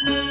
Thank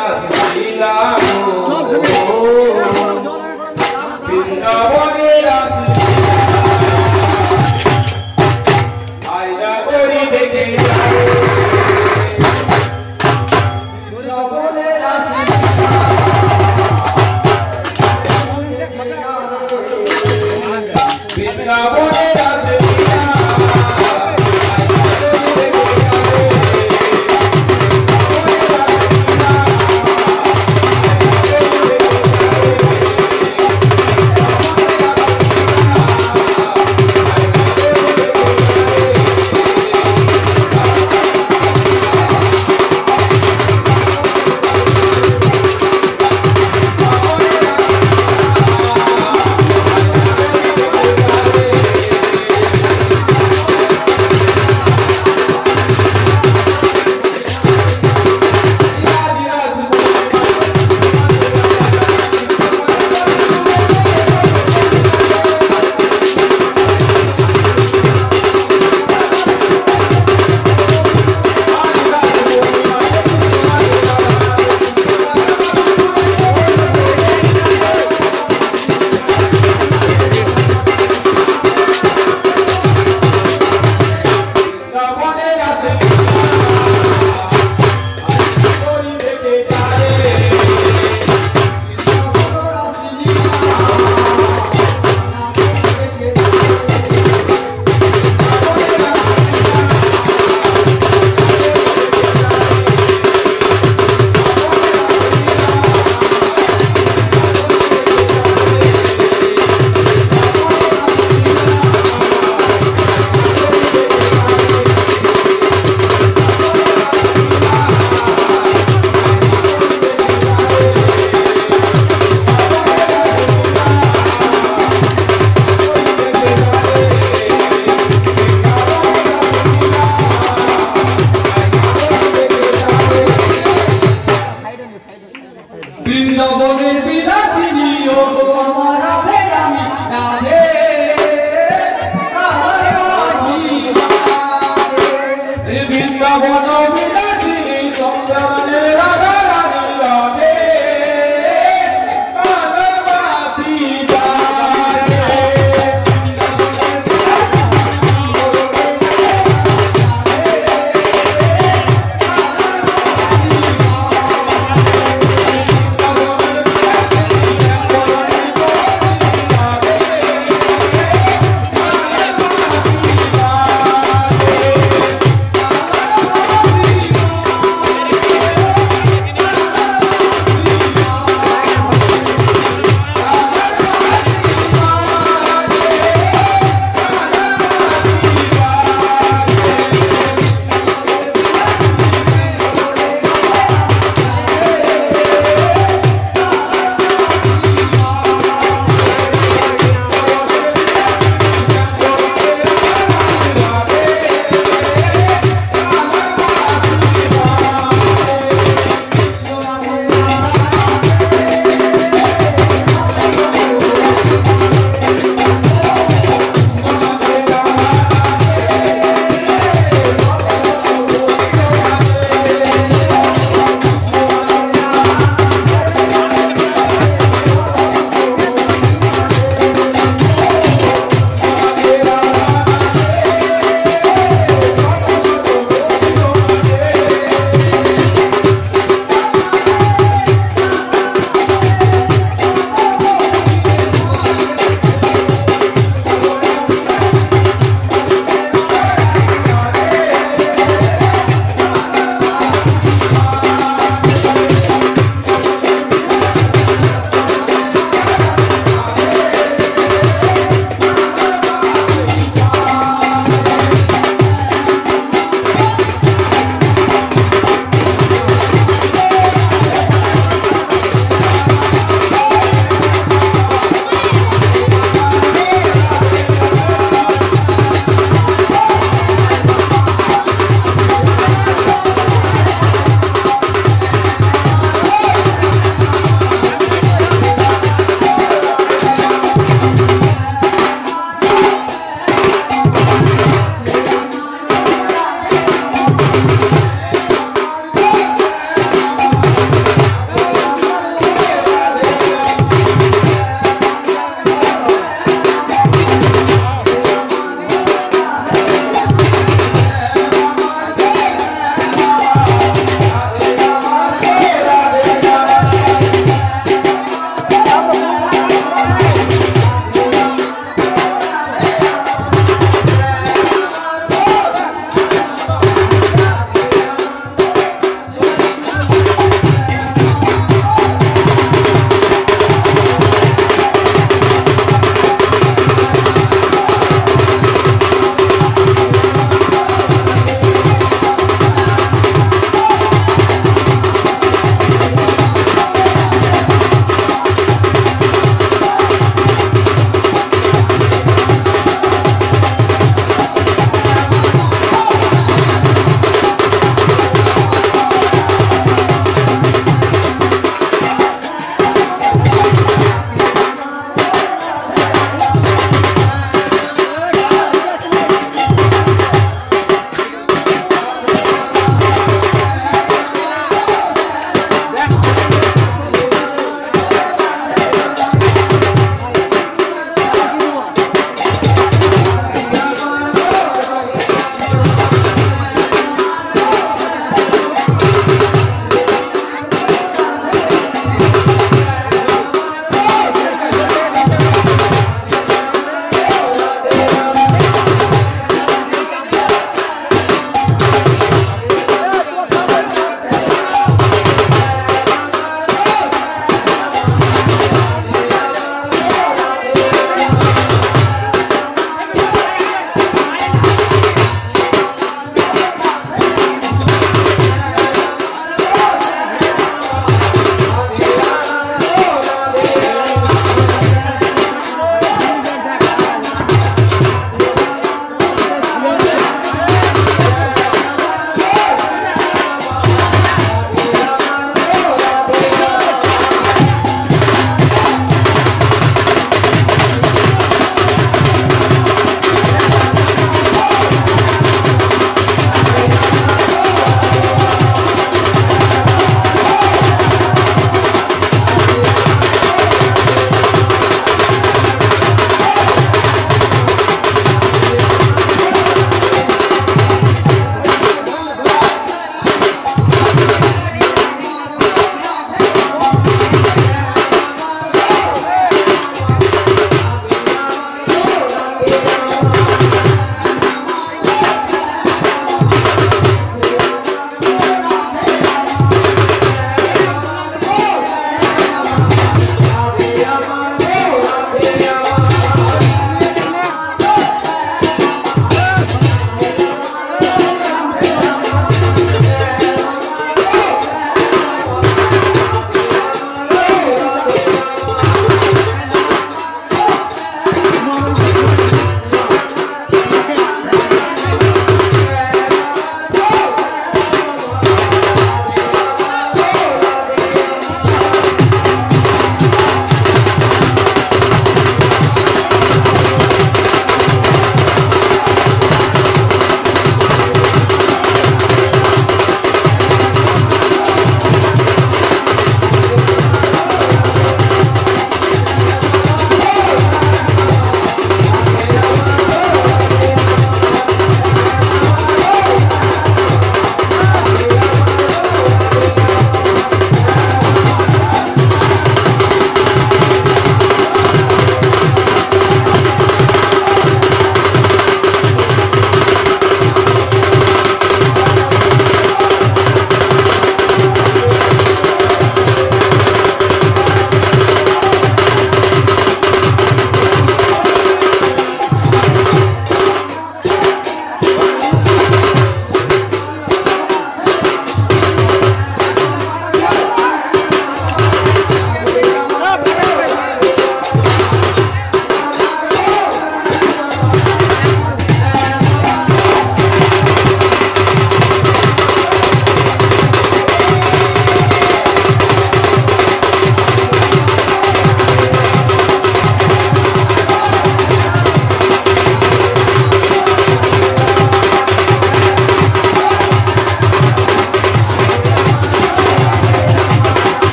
করেছে রাসলীলা বৃন্দাবনে রাসলীলা